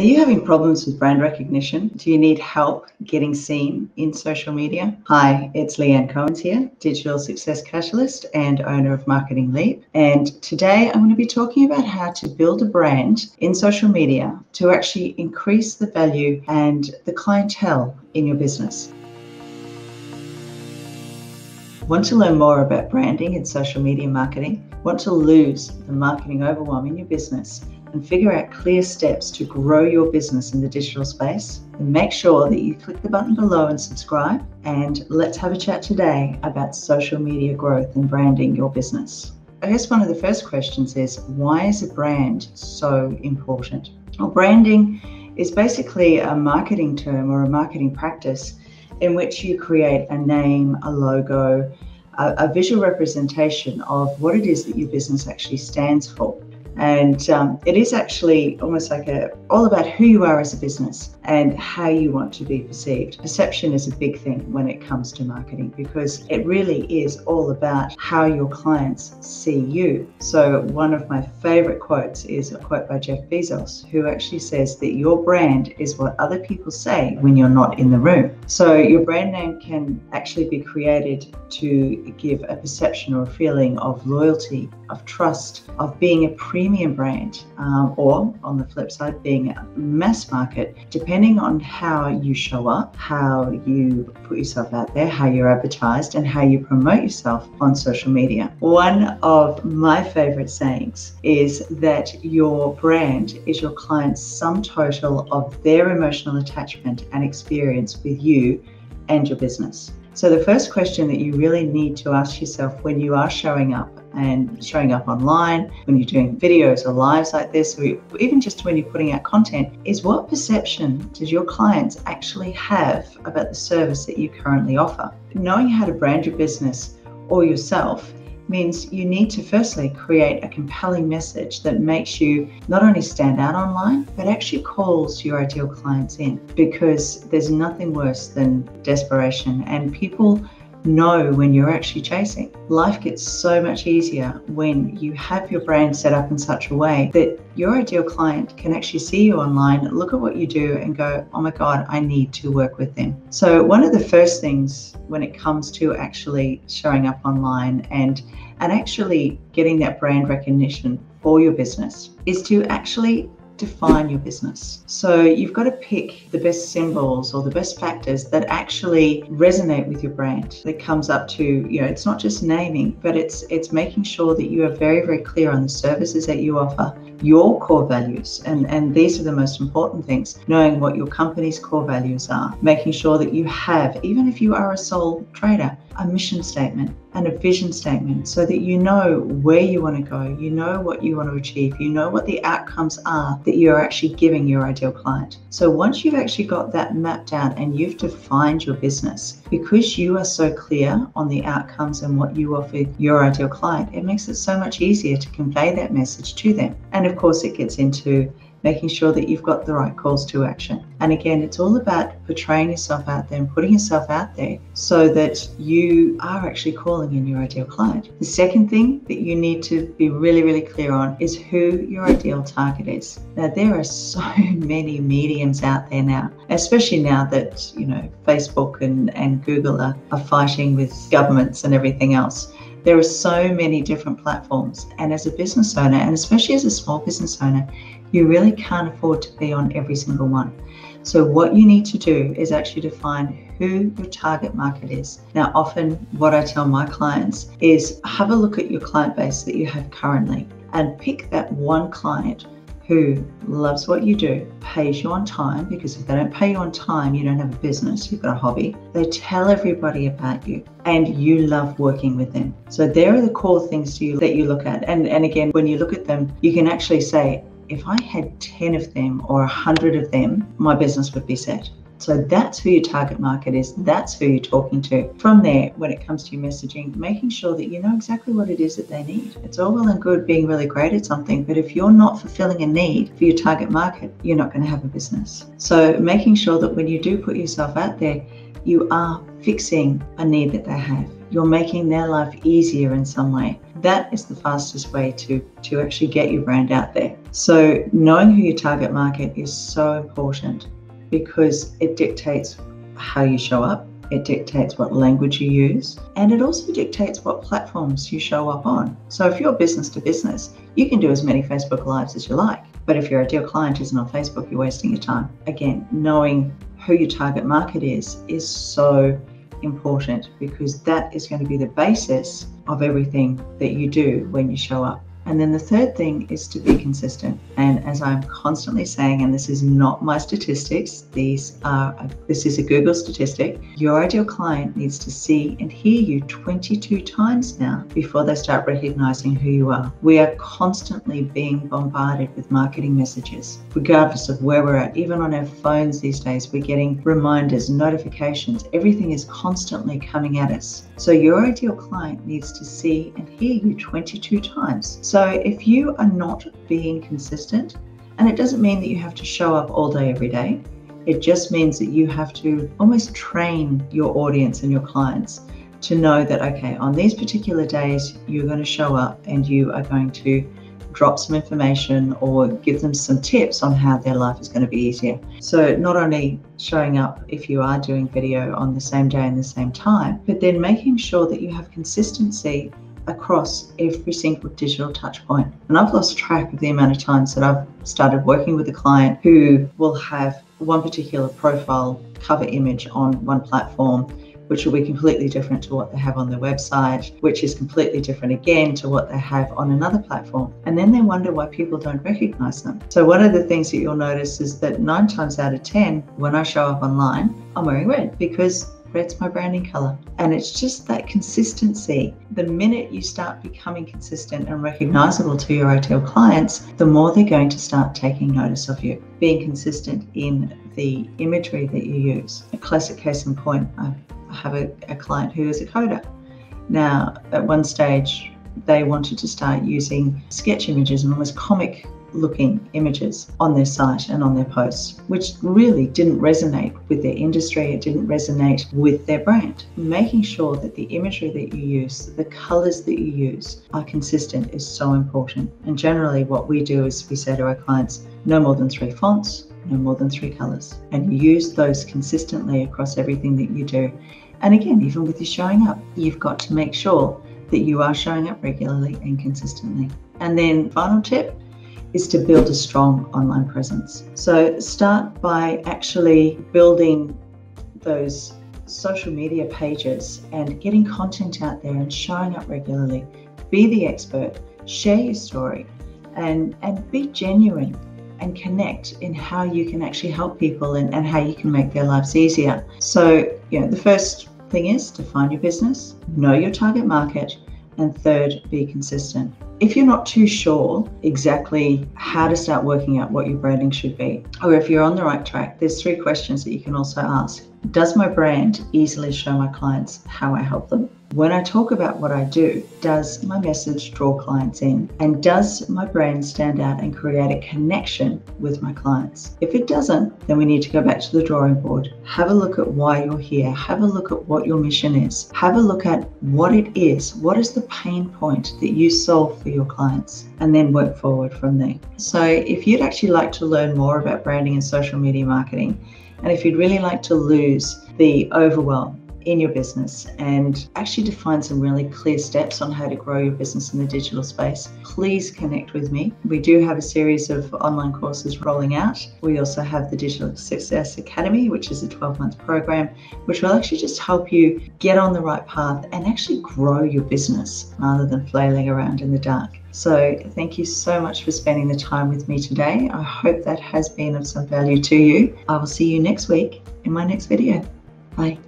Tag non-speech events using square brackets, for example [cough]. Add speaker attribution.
Speaker 1: Are you having problems with brand recognition? Do you need help getting seen in social media? Hi, it's Leanne Cohens here, Digital Success Catalyst and owner of Marketing Leap. And today I'm going to be talking about how to build a brand in social media to actually increase the value and the clientele in your business. Want to learn more about branding and social media marketing? Want to lose the marketing overwhelm in your business? And figure out clear steps to grow your business in the digital space, then make sure that you click the button below and subscribe. And let's have a chat today about social media growth and branding your business. I guess one of the first questions is why is a brand so important? Well, branding is basically a marketing term or a marketing practice in which you create a name, a logo, a, a visual representation of what it is that your business actually stands for. And um, it is actually almost like a all about who you are as a business and how you want to be perceived. Perception is a big thing when it comes to marketing because it really is all about how your clients see you. So one of my favorite quotes is a quote by Jeff Bezos, who actually says that your brand is what other people say when you're not in the room. So your brand name can actually be created to give a perception or a feeling of loyalty, of trust, of being a premium brand, um, or on the flip side, being a mass market, depending on how you show up, how you put yourself out there, how you're advertised, and how you promote yourself on social media. One of my favorite sayings is that your brand is your client's sum total of their emotional attachment and experience with you and your business. So, the first question that you really need to ask yourself when you are showing up and showing up online, when you're doing videos or lives like this, or even just when you're putting out content, is what perception does your clients actually have about the service that you currently offer? Knowing how to brand your business or yourself means you need to firstly create a compelling message that makes you not only stand out online, but actually calls your ideal clients in. Because there's nothing worse than desperation and people know when you're actually chasing. Life gets so much easier when you have your brand set up in such a way that your ideal client can actually see you online, look at what you do, and go, oh my God, I need to work with them. So, one of the first things when it comes to actually showing up online and and actually getting that brand recognition for your business is to actually define your business. So you've got to pick the best symbols or the best factors that actually resonate with your brand. That comes up to, you know, it's not just naming, but it's it's making sure that you are very, very clear on the services that you offer, your core values. And, and these are the most important things, knowing what your company's core values are, making sure that you have, even if you are a sole trader, a mission statement and a vision statement so that you know where you want to go, you know what you want to achieve, you know what the outcomes are that you're actually giving your ideal client. So once you've actually got that mapped out and you've defined your business, because you are so clear on the outcomes and what you offer your ideal client, it makes it so much easier to convey that message to them. And of course, it gets into making sure that you've got the right calls to action. And again, it's all about portraying yourself out there and putting yourself out there so that you are actually calling in your ideal client. The second thing that you need to be really, really clear on is who your ideal target is. Now, there are [laughs] so many mediums out there now, especially now that, you know, Facebook and, and Google are, are fighting with governments and everything else. There are so many different platforms. And as a business owner, and especially as a small business owner, you really can't afford to be on every single one. So, what you need to do is actually define who your target market is. Now, often what I tell my clients is have a look at your client base that you have currently and pick that one client who loves what you do, pays you on time, because if they don't pay you on time, you don't have a business, you've got a hobby. They tell everybody about you and you love working with them. So there are the core things you, that you look at. And, and again, when you look at them, you can actually say, if I had 10 of them or 100 of them, my business would be set. So that's who your target market is. That's who you're talking to. From there, when it comes to your messaging, making sure that you know exactly what it is that they need. It's all well and good being really great at something, but if you're not fulfilling a need for your target market, you're not going to have a business. So making sure that when you do put yourself out there, you are fixing a need that they have you're making their life easier in some way. That is the fastest way to, to actually get your brand out there. So, knowing who your target market is so important because it dictates how you show up, it dictates what language you use, and it also dictates what platforms you show up on. So, if you're business to business, you can do as many Facebook Lives as you like. But if your ideal client isn't on Facebook, you're wasting your time. Again, knowing who your target market is is so important because that is going to be the basis of everything that you do when you show up. And then the third thing is to be consistent. And as I'm constantly saying, and this is not my statistics, these are this is a Google statistic. Your ideal client needs to see and hear you 22 times now before they start recognizing who you are. We are constantly being bombarded with marketing messages, regardless of where we're at. Even on our phones these days, we're getting reminders, notifications. Everything is constantly coming at us. So your ideal client needs to see and hear you 22 times. So if you are not being consistent, and it doesn't mean that you have to show up all day every day, it just means that you have to almost train your audience and your clients to know that, okay, on these particular days, you're going to show up and you are going to drop some information or give them some tips on how their life is going to be easier. So, not only showing up if you are doing video on the same day and the same time, but then making sure that you have consistency across every single digital touch point. And I've lost track of the amount of times that I've started working with a client who will have one particular profile cover image on one platform which will be completely different to what they have on their website, which is completely different again to what they have on another platform. And then they wonder why people don't recognize them. So, one of the things that you'll notice is that nine times out of 10, when I show up online, I'm wearing red because red's my branding color. And it's just that consistency. The minute you start becoming consistent and recognizable to your ideal clients, the more they're going to start taking notice of you. Being consistent in the imagery that you use. A classic case in point, I have a, a client who is a coder. Now, at one stage, they wanted to start using sketch images and almost comic looking images on their site and on their posts, which really didn't resonate with their industry, it didn't resonate with their brand. Making sure that the imagery that you use, the colors that you use are consistent is so important. And generally, what we do is we say to our clients, no more than three fonts, no more than three colors. And you use those consistently across everything that you do. And again, even with your showing up, you've got to make sure that you are showing up regularly and consistently. And then, final tip is to build a strong online presence. So start by actually building those social media pages and getting content out there and showing up regularly. Be the expert, share your story, and, and be genuine and connect in how you can actually help people and, and how you can make their lives easier. So, you know, the first thing is define your business, know your target market, and third, be consistent. If you're not too sure exactly how to start working out what your branding should be, or if you're on the right track, there's three questions that you can also ask. Does my brand easily show my clients how I help them? When I talk about what I do, does my message draw clients in? And does my brand stand out and create a connection with my clients? If it doesn't, then we need to go back to the drawing board. Have a look at why you're here. Have a look at what your mission is. Have a look at what it is. What is the pain point that you solve for your clients? And then work forward from there. So, if you'd actually like to learn more about branding and social media marketing, and if you'd really like to lose the overwhelm in your business and actually define some really clear steps on how to grow your business in the digital space, please connect with me. We do have a series of online courses rolling out. We also have the Digital Success Academy, which is a 12 month program, which will actually just help you get on the right path and actually grow your business rather than flailing around in the dark. So, thank you so much for spending the time with me today. I hope that has been of some value to you. I will see you next week in my next video. Bye.